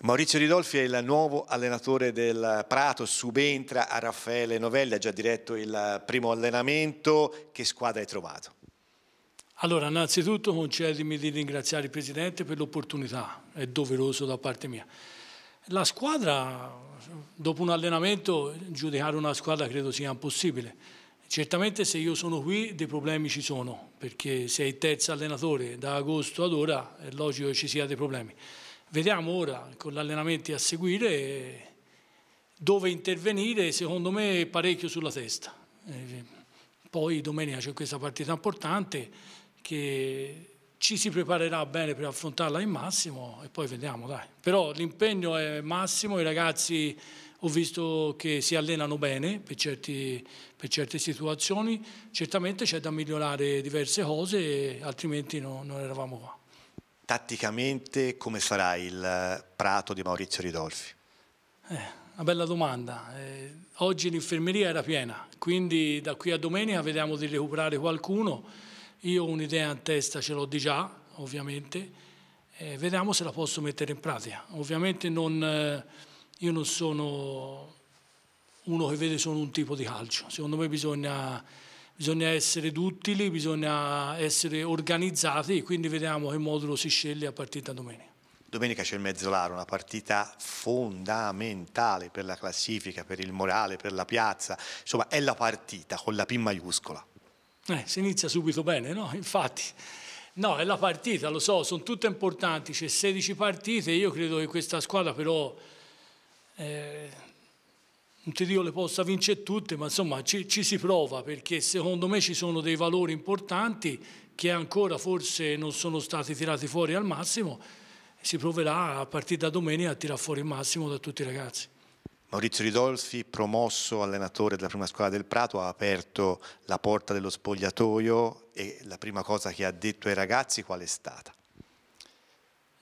Maurizio Ridolfi è il nuovo allenatore del Prato, subentra a Raffaele Novelli, ha già diretto il primo allenamento, che squadra hai trovato? Allora, innanzitutto concedimi di ringraziare il Presidente per l'opportunità, è doveroso da parte mia. La squadra, dopo un allenamento, giudicare una squadra credo sia impossibile. Certamente se io sono qui dei problemi ci sono, perché sei il terzo allenatore da agosto ad ora, è logico che ci sia dei problemi. Vediamo ora con gli allenamenti a seguire dove intervenire, secondo me parecchio sulla testa. Eh, poi domenica c'è questa partita importante che ci si preparerà bene per affrontarla in massimo e poi vediamo, dai. Però l'impegno è massimo, i ragazzi ho visto che si allenano bene per, certi, per certe situazioni, certamente c'è da migliorare diverse cose, altrimenti no, non eravamo qua. Tatticamente come sarà il prato di Maurizio Ridolfi? Eh, una bella domanda. Eh, oggi l'infermeria era piena, quindi da qui a domenica vediamo di recuperare qualcuno. Io un'idea in testa ce l'ho di già, ovviamente. Eh, vediamo se la posso mettere in pratica. Ovviamente non, eh, io non sono uno che vede solo un tipo di calcio. Secondo me bisogna bisogna essere duttili, bisogna essere organizzati, quindi vediamo che modulo si sceglie a partire da domenica. Domenica c'è il Mezzolaro, una partita fondamentale per la classifica, per il morale, per la piazza, insomma è la partita con la P maiuscola. Eh, si inizia subito bene, no? Infatti, no, è la partita, lo so, sono tutte importanti, c'è 16 partite, io credo che questa squadra però... Eh, non ti dico le possa vincere tutte, ma insomma ci, ci, si prova perché secondo me ci sono dei valori importanti che ancora forse non sono stati tirati fuori al massimo. Si proverà a partire da domenica a tirare fuori il massimo da tutti i ragazzi. Maurizio Ridolfi, promosso allenatore della prima squadra del Prato, ha aperto la porta dello spogliatoio e la prima cosa che ha detto ai ragazzi qual è stata?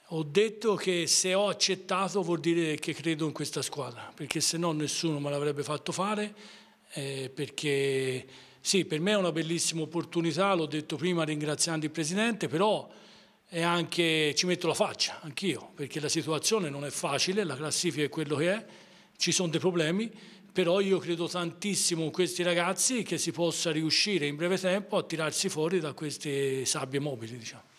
Ho detto che se ho accettato vuol dire che credo in questa squadra, perché se no nessuno me l'avrebbe fatto fare, eh, perché sì, per me è una bellissima opportunità, l'ho detto prima ringraziando il Presidente, però anche, ci metto la faccia, anch'io, perché la situazione non è facile, la classifica è quello che è, ci sono dei problemi, però io credo tantissimo in questi ragazzi che si possa riuscire in breve tempo a tirarsi fuori da queste sabbie mobili. Diciamo.